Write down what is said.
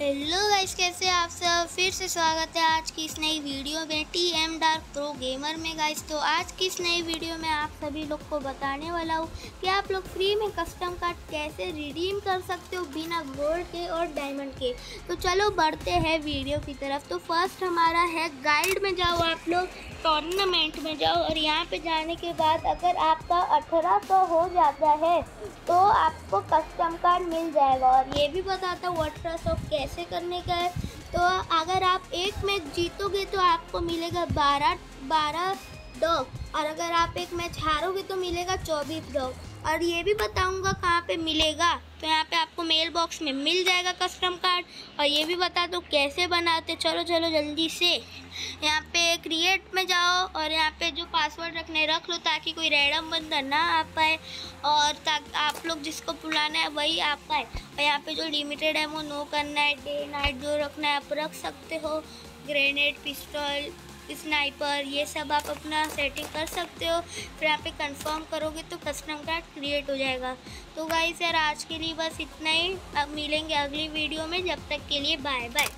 Hello guys कैसे आप सब? फिर से स्वागत है आज की इस नई वीडियो में T M dark pro gamer में गाइस तो आज की इस नई वीडियो में आप सभी लोग को बताने वाला हूँ कि आप लोग फ्री में कस्टम कार्ड कैसे रिडीम कर सकते हो बिना गोल्ड के और डायमंड के. तो चलो बढ़ते हैं वीडियो की तरफ़. तो फ़र्स्ट हमारा है गाइड में जाओ आप लोग. टूर्नामेंट में जाओ और यहाँ पे जाने के बाद अगर आपका अठारह सौ हो जाता है तो आपको कस्टम कार्ड मिल जाएगा। और ये भी बताता हूँ, अठारह सौ कैसे करने का है। तो अगर आप एक मैच जीतोगे तो आपको मिलेगा बारह बारह डॉग और अगर आप एक मैच हारोगे तो मिलेगा चौबीस डॉग और ये भी बताऊँगा कहाँ पे मिलेगा. तो यहाँ पे आपको मेल बॉक्स में मिल जाएगा कस्टम कार्ड और ये भी बता दो कैसे बनाते. चलो चलो, जल्दी से. यहाँ पे क्रिएट में जाओ और यहाँ पे जो पासवर्ड रखने, रख लो ताकि कोई रैडम बंदा ना आ पाए. और ताकि, आप लोग जिसको बुलाना है वही आ पाए. और यहाँ पे जो लिमिटेड है वो नो करना है. डे नाइट जो रखना है, आप रख सकते हो. ग्रेनेड पिस्टल स्नाइपर, ये सब आप अपना सेटिंग कर सकते हो। फिर यहाँ पे कंफर्म करोगे तो कस्टम कार्ड क्रिएट हो जाएगा। तो गाइस यार, आज के लिए बस इतना ही। अब मिलेंगे अगली वीडियो में। जब तक के लिए बाय बाय